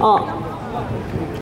어.